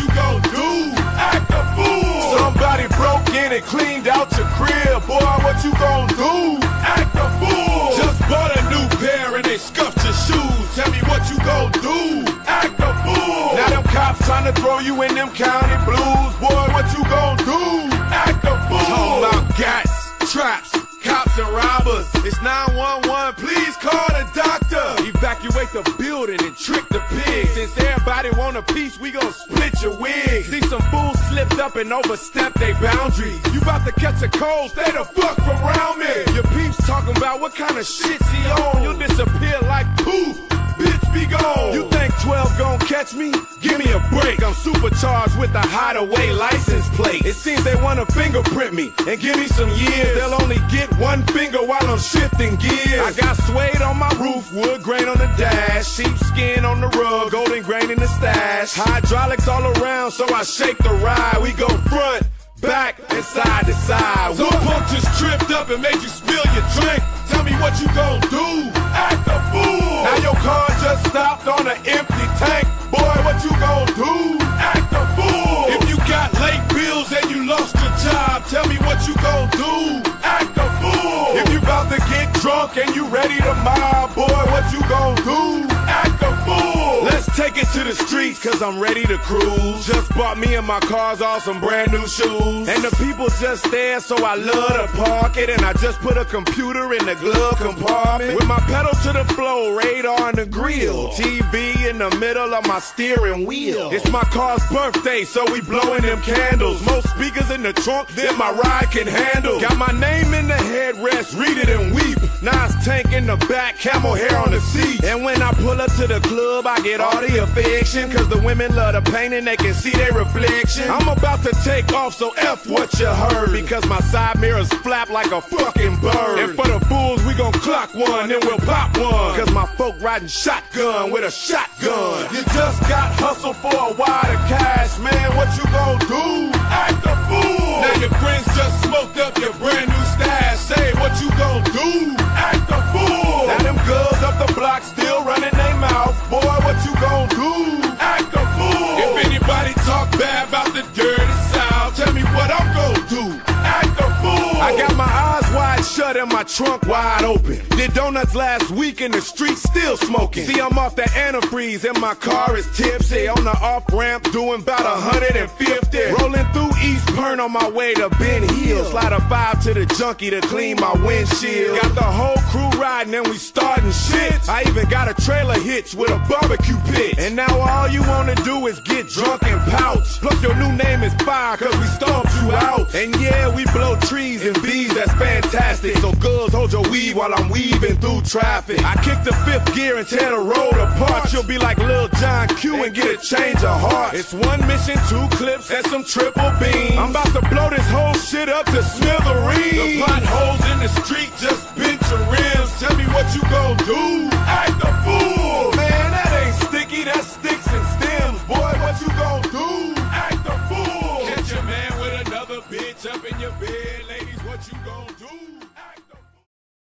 you gon' do. Act a fool. Somebody broke in and cleaned out your crib. Boy, what you gon' do? Act a fool. Just bought a new pair and they scuffed your shoes. Tell me what you gon' do. Act a fool. Now them cops trying to throw you in them county blues. Boy, what you gon' do? The building and trick the pigs. Since everybody want a piece, we gon' split your wig. See some fools slipped up and overstepped their boundaries. You about to catch a cold, stay the fuck from around me. Your peeps talking about what kind of shit's he on. You'll disappear like poof. Bitch, be gone. You think 12 gon' catch me? Give me a break. I'm supercharged with a hideaway license plate. It seems they wanna fingerprint me and give me some years. They'll only get one finger while I'm shifting gears. I got suede on my roof, wood grain on the dash, sheepskin on the rug, golden grain in the stash. Hydraulics all around, so I shake the ride. We go front. Back and side to side. Some punk just tripped up and made you spill your drink. Tell me what you gon' do. Act a fool. Now your car just stopped on an empty tank. Drunk and you ready to mob, boy, what you gon' do? Act a fool. Let's take it to the streets, cause I'm ready to cruise. Just bought me and my cars all some brand new shoes. And the people just there, so I love to park it. And I just put a computer in the glove compartment. With my pedal to the floor, radar in the grill. TV in the middle of my steering wheel. It's my car's birthday, so we blowing them candles. Most speakers in the trunk than my ride can handle. Got my name in the headrest, read it and weep. Nice tank in the back, camel hair on the seat. And when I pull up to the club, I get all the affection. Cause the women love the paint and they can see their reflection. I'm about to take off, so F what you heard. Because my side mirrors flap like a fucking bird. And for the fools, we gon' clock one, then we'll pop one. Cause my folk riding shotgun with a shotgun. You just got hustled for a wad of cash, man. What you gon' do? And my trunk wide open. Did donuts last week in the street, still smoking. See, I'm off that antifreeze and my car is tipsy. On the off ramp, doing about 150. Rolling through East Point on my way to Ben Hill. Slide a five to the junkie to clean my windshield. Got the whole crew riding and we starting shit. I even got a trailer hitch with a barbecue pit. And now all you wanna do is get drunk and pout. Plus your new name is fire cause we stomped you out. And yeah, we blow trees and bees, that's fantastic. So girls, hold your weed while I'm weaving through traffic. I kick the fifth gear and tear the road apart. You'll be like Lil John Q and get a change of heart. It's one mission, two clips, and some triple beams. I'm about to blow this whole shit up to smithereens. The potholes in the street just bent